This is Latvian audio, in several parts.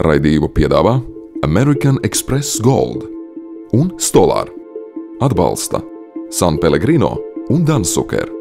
Raidījumu piedāvā American Express Gold un Stolar. Atbalsta San Pellegrino un Dansuker.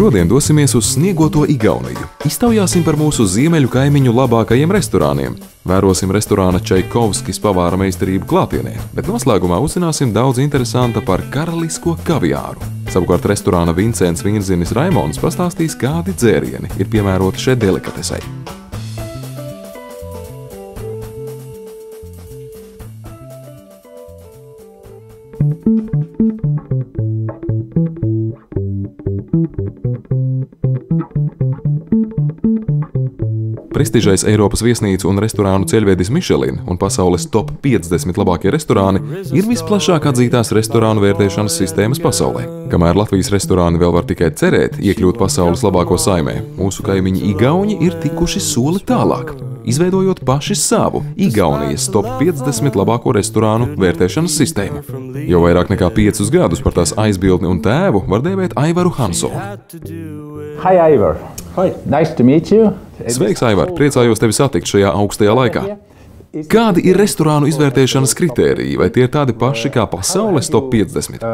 Šodien dosimies uz sniegoto Igauniju. Iztaujāsim par mūsu ziemeļu kaimiņu labākajiem restorāniem. Vērosim restorāna Čaikovskis pavāra meistarību klātienē, bet noslēgumā uzzināsim daudz interesanta par karalisko kaviāru. Savukārt restorāna Vincents Vīnzinis Raimons pastāstīs, kādi dzērieni ir piemēroti šai delikatesai. Prestižais Eiropas viesnīcu un restorānu ceļvedis Michelin un pasaules top 50 labākie restorāni ir visplašāk atzītās restorānu vērtēšanas sistēmas pasaulē. Kamēr Latvijas restorāni vēl var tikai cerēt iekļūt pasaules labāko saimē, mūsu kaimiņi Igauni ir tikuši soli tālāk izveidojot paši savu Igaunijas top 50 labāko restorānu vērtēšanas sistēmu. Jau vairāk nekā piecus gadus par tās aizbildni un tēvu var dēvēt Aivaru Hansonu. Hi, Ivar. Hi. Nice to meet you. Sveiks, Aivar! Priecājos tevi satikt šajā augstajā laikā. Kādi ir restorānu izvērtēšanas kritēriji, vai tie ir tādi paši kā pasaules top 50?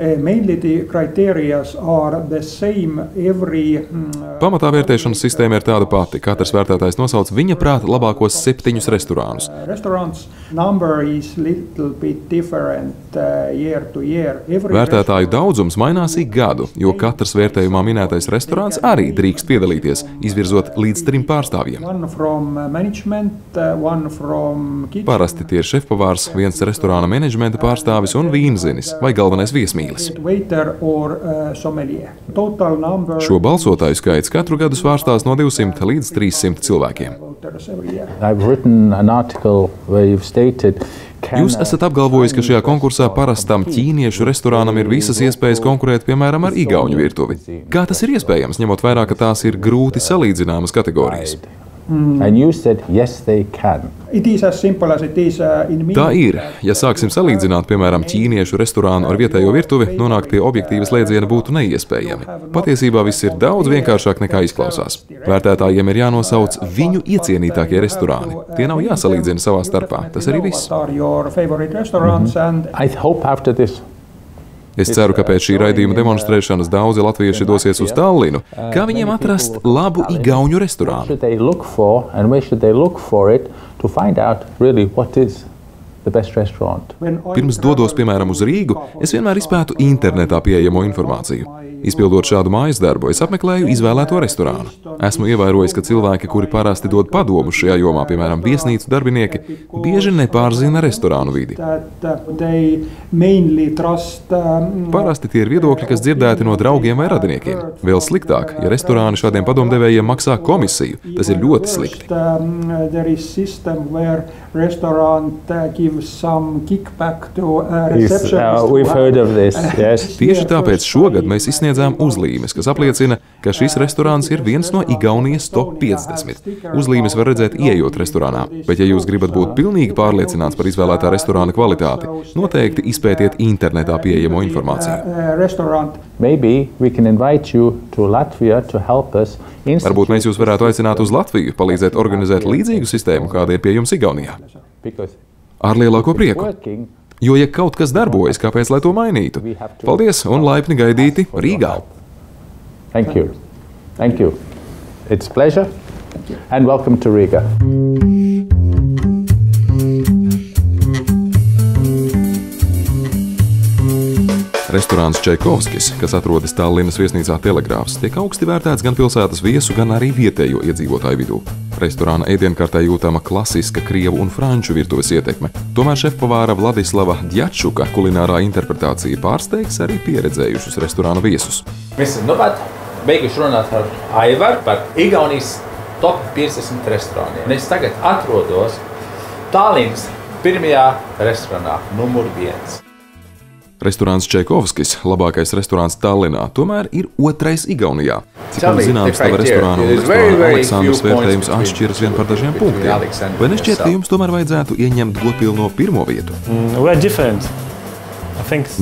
Uh, get to the criteria of what makes it into the top 50. Uh, mainly the criteria are the same every mm, Pamatā vērtēšanas sistēma ir tāda pati. Katrs vērtētājs nosauc viņa prāta labākos septiņus restorānus. restaurants. Number is little bit different uh, year to year. Every Vērtētāju daudzums mainās ik gadu, jo katrs vērtējumā minētais restorāns arī drīkst piedalīties, izvirzot līdz trim pārstāvjiem. One from uh, management, uh, one from kitchen. Parasti tie ir šefpavārs, viens restorāna menedžmenta pārstāvis un vīnzinis vai galvenais viesmīlis. Waiter or uh. Šo balsotāju skaits katru gadu svārstās no 200 līdz 300 cilvēkiem. Voters every year. I've written an article where you've stated. Can Jūs esat apgalvojis, ka šajā konkursā parastam ķīniešu restorānam ir visas iespējas konkurēt, piemēram, ar igauņu virtuvi. Kā tas ir iespējams, ņemot vērā, ka tās ir grūti salīdzināmas kategorijas? And you said, yes, they can. It is as simple as it is uh, in me. Tā ir. Ja sāksim salīdzināt, piemēram, ķīniešu restorānu ar vietējo virtuvi, nonākt pie objektīvas slēdziena būtu neiespējami. Patiesībā viss ir daudz vienkāršāk nekā izklausās. Vērtētājiem ir jānosauc viņu iecienītākie restorāni. Tie nav jāsalīdzina savā starpā. Tas arī viss. What are Es ceru, ka pēc šī raidījuma demonstrēšanas daudzi latvieši dosies uz Tallinu. Kā viņiem atrast labu igauņu restorānu? should they look for and where should they look for it to find out really what is the best restaurant. when I Pirms dodos, piemēram, uz Rīgu, es vienmēr izpētu internetā pieejamo informāciju. Izpildot šādu mājas darbu, es apmeklēju izvēlēto restorānu. Esmu ievērojis, ka cilvēki, kuri parasti dod padomus šajā jomā, piemēram, viesnīcu darbinieki, bieži nepārzina restorānu vidi. Parasti tie ir viedokļi, kas dzirdēti no draugiem vai radiniekiem. Vēl sliktāk, ja restorāni šādiem padomdevējiem maksā komisiju, tas ir ļoti slikti. Restaurant uh, gives some kickback to uh, receptionist. uh, we've heard of this, yes. Tieši tāpēc šogad mēs izsniedzām uzlīmes, kas apliecina, ka šis restorāns ir viens no Igaunijas top 50. Uzlīmes var redzēt, ieejot restorānā, bet, ja jūs gribat būt pilnīgi pārliecināts par izvēlētā restorāna kvalitāti, noteikti izpētiet internetā pieejamo informāciju. Restaurant Maybe we can invite you to Latvia to help us. Varbūt mēs jūs varētu aicināt uz Latviju, palīdzēt organizēt līdzīgu sistēmu, kāda ir pie jums Igaunijā. Ar lielāko prieku. Jo, ja kaut kas darbojas, kāpēc lai to mainītu? Paldies un laipni gaidīti Rīgā! thank you. Thank you. It's a pleasure. And welcome to Riga. Restorāns Čaikovskis, kas atrodas Tallinas viesnīcā Telegrāfs, tiek augsti vērtēts gan pilsētas viesu, gan arī vietējo iedzīvotāju vidū. Restorāna ēdienkartē jūtama klasiska krievu un franču virtuves ietekme. Tomēr šefpavāra Vladislava Djačuka kulinārā interpretācija pārsteigs arī pieredzējušus restorāna viesus. Mēs esam nu pat beiguši runāt ar Aivaru par Igaunijas top 50 restorāniem. Es tagad atrodos Tallinas pirmajā restorānā, numur viens. Restorāns Čekovskis, labākais restorāns Tallinā, tomēr ir otrais Igaunijā. Cik man zināms, tava restorāna un restorāna points vērtējums atšķiras vien par dažiem punktiem. Vai nešķiet, ka jums tomēr vajadzētu ieņemt godpilno pirmo vietu? Mm,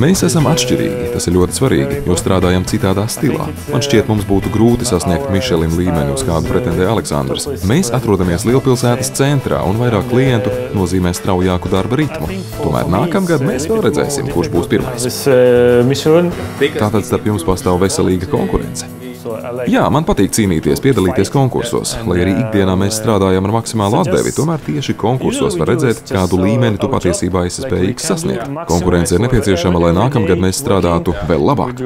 Mēs esam atšķirīgi, tas ir ļoti svarīgi, jo strādājam citādā stilā. Man šķiet, mums būtu grūti sasniegt Mišelina līmeni, uz kādu pretendē Aleksandrs. Mēs atrodamies lielpilsētas centrā, un vairāk klientu nozīmē straujāku darba ritmu. Tomēr nākamgad mēs vēl redzēsim, kurš būs pirmais. Uh. Tātad starp jums pastāv veselīga konkurence. Like. Jā, man patīk cīnīties, piedalīties konkursos. Lai arī ikdienā mēs strādājam ar maksimālu atdevi, tomēr tieši konkursos var redzēt, kādu līmeni tu patiesībā esi spējīgs sasniegt. Konkurence ir nepieciešama, lai nākamgad mēs strādātu vēl labāk.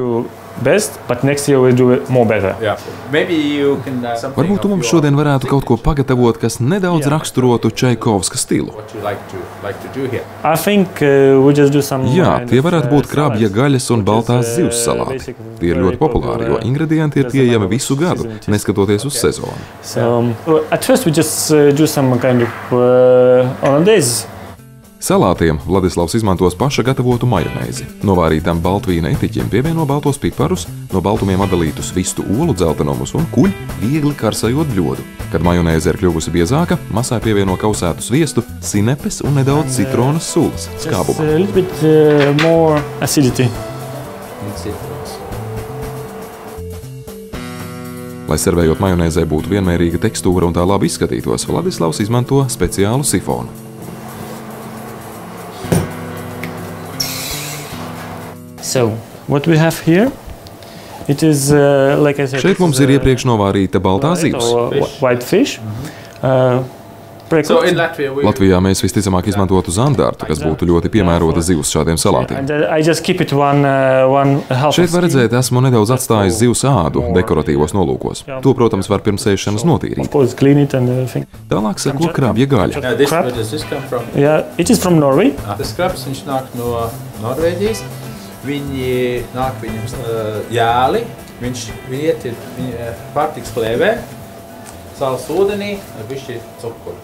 Best, but next year we'll do it more better. Yeah. Maybe you can, uh, Varbūt mums šodien varētu kaut ko pagatavot, kas nedaudz raksturotu Čaikovska stilu. What you like to, like to do here. I think uh, we just do some. Jā, tie varētu uh, būt krabja gaļas un baltās is, zivs uh, salāti. Tie ir ļoti populāri, jo popular. ingredienti ir pieejami visu gadu, neskatoties uz sezonu. So, um, at first we just uh, do some kind of uh, hollandaise. Salātiem Vladislavs izmantos paša gatavotu majonēzi. Novārītam baltvīna etiķim pievieno baltos piparus, no baltumiem atdalītus vistu olu dzeltenumus un kuļ viegli karsējot bļodu. Kad majonēze ir kļuvusi biezāka, masai pievieno kausētu sviestu, sinepes un nedaudz citronas sulas skābumā. citrus. Lai servējot majonēzē būtu vienmērīga tekstūra un tā labi izskatītos, Vladislavs izmanto speciālu sifonu. So, what we have here, it is uh, like I said. Šeit mums ir a iepriekš novārīta baltā zivs. fish. Uh, So Latvia, we Latvijā mēs visticamāk izmantotu zandartu, kas būtu ļoti piemērota zivs šādiem salātiem. Uh, I just keep it one, uh, one half. Šeit var redzēt, esmu nedaudz atstājis zivs ādu dekoratīvos nolūkos. To, protams, var pirms ēšanas notīrīt. Tālāk seko krāpja gaļa. Uh? Yeah, it is from Norway. Ah, Tas krabs viņš nāk no Norvēģijas. Viņi nāk viņam uh, jēli. Viņš iet viņa pārtiks plēvē, sāls ūdenī ar bišķi cukuru.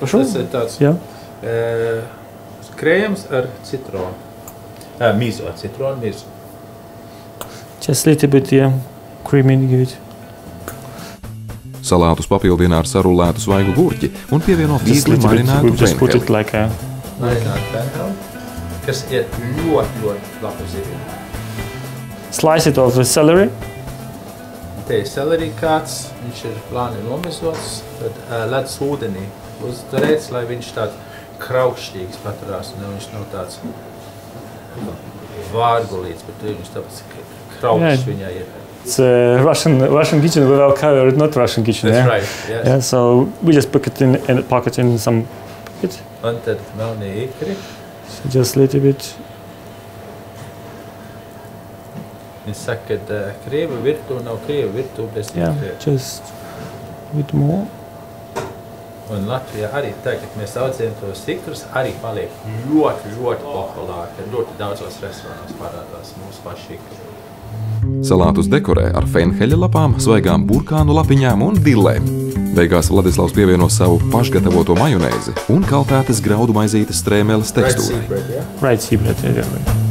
Tas ir tāds Yeah. uh, krējums ar citronu. Uh, mīzu ar citronu mīzu. Just a little bit, yeah, creamy good. Salātus papildina ar sarulētu svaigu gurķi un pievieno viegli marinātu just put it fenkeli. like a. Marināta pēnhela, kas iet ļoti, ļoti labi zivīm. Slice it of the celery. Te ir selerī kāds, viņš ir plāni nomizots, tad uh, ledus ūdenī uzturēts, lai viņš tāds kraukšķīgs paturās, un viņš nav tāds vārgulīts, bet viņš tāds kraukšs viņā ir. It's a Russian Russian kitchen without cover, not Russian kitchen. That's yeah. right, yes. Yeah, so we just put it in and pocket in some pocket. Un tad melnie ikri, So just a little bit. viņi saka, ka uh, krievu virtuve nav krievu virtuve bez Yeah, ikriem. just a bit more. Un Latvijā arī tagad mēs audzējam tos ikrus, arī paliek ļoti, ļoti populāri, ļoti daudzos restorānos parādās mūsu paši ikri. Salātus dekorē ar fenheļa lapām, svaigām burkānu lapiņām un dillēm. Beigās Vladislavs pievieno savu pašgatavoto majonēzi un kaltētas graudu maizītes strēmeles sea bread, yeah? Right, but yeah, yeah.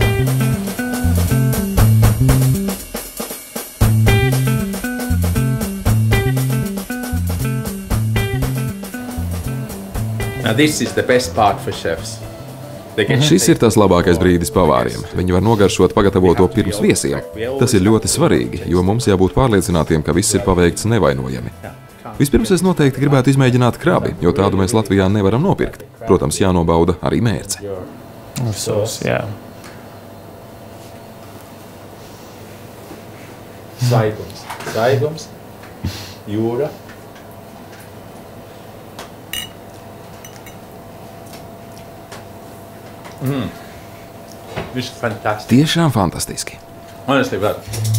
Now this is the best part for chefs. They can Šis ir tas labākais brīdis pavāriem. Viņi var nogaršot pagatavoto pirms viesiem. Tas ir ļoti svarīgi, jo mums jābūt pārliecinātiem, ka viss ir paveikts nevainojami. Vispirms es noteikti gribētu izmēģināt krabi, jo tādu mēs Latvijā nevaram nopirkt. Protams, jānobauda arī mērce. Sauce, yeah. Svaigums, svaigums, jūra. Mm. Viņš ir fantastisks. Tiešām fantastiski. Honestly, but it's, it's,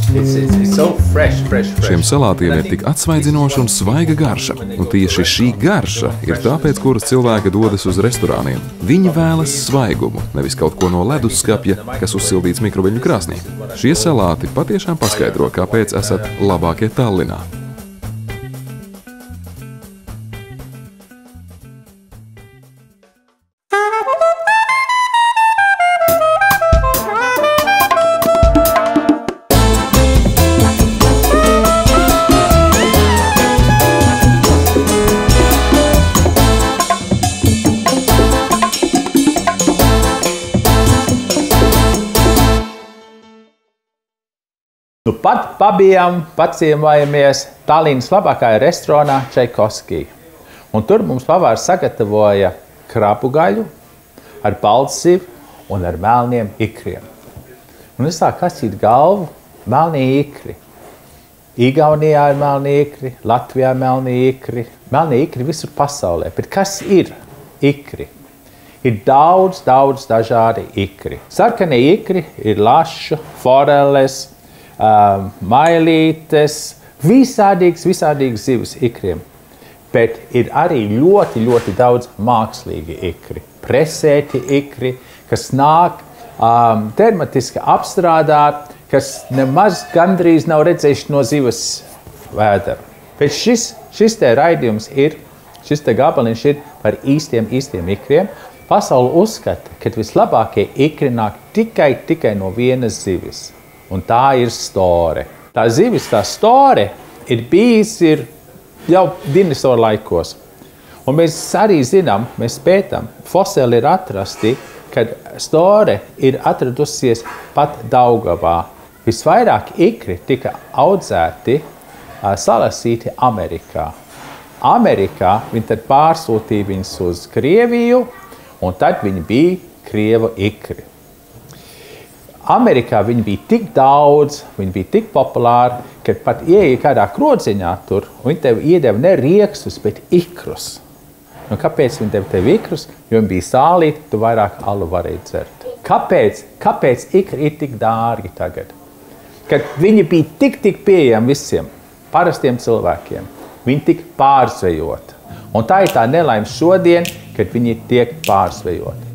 Šiem salātiem ir tik atsvaidzinoša un svaiga garša, un tieši šī garša ir tā, pēc kuras cilvēki dodas uz restorāniem. Viņi vēlas svaigumu, nevis kaut ko no leduskapja, kas uzsildīts mikroviļņu krāsnī. Šie salāti patiešām paskaidro, kāpēc esat labākie Tallinā. Nu, pat pabijām, paciemamies Tallinas labākajā restorānā Čaikovskijā. Un tur mums pavārs sagatavoja krapu gaļu ar baltsivu un ar melniem ikriem. Un es sāku kasīt galvu, melnie ikri. Igaunijā ir melnie ikri, Latvijā melnie ikri, melnie ikri visur pasaulē. Bet kas ir ikri? Ir daudz, daudz dažādi ikri. Sarkanie ikri ir laša, foreles, um, mailītes, visādīgas, visādīgas zivs ikriem. Bet ir arī ļoti, ļoti daudz mākslīgi ikri, presēti ikri, kas nāk um, termatiski apstrādāt, kas nemaz gandrīz nav redzējuši no zivs vēdera. Bet šis, šis te raidījums ir, šis te gabaliņš ir par īstiem, īstiem ikriem. Pasaule uzskata, ka vislabākie ikri nāk tikai, tikai no vienas zivis, un tā ir store. Tā zivis, tā store, ir bijis ir jau dinosauru laikos. Un mēs arī zinām, mēs pētām, fosili ir atrasti, kad store ir atradusies pat Daugavā. Visvairāk ikri tika audzēti, salasīti Amerikā. Amerikā viņi tad pārsūtīja viņus uz Krieviju, un tad viņi bija Krievu ikri. Amerikā viņi bija tik daudz, viņi bija tik populāri, ka pat ieeja kādā krodziņā tur, un viņi tev iedeva ne riekstus, bet ikrus. Un kāpēc viņi tev tev ikrus? Jo viņi bija sālīti, tu vairāk alu varēji dzert. Kāpēc, kāpēc ikri ir tik dārgi tagad? Kad viņi bija tik, tik pieejami visiem parastiem cilvēkiem, viņi tika pārsvejoti. Un tā ir tā nelaime šodien, kad viņi tiek pārsvejoti.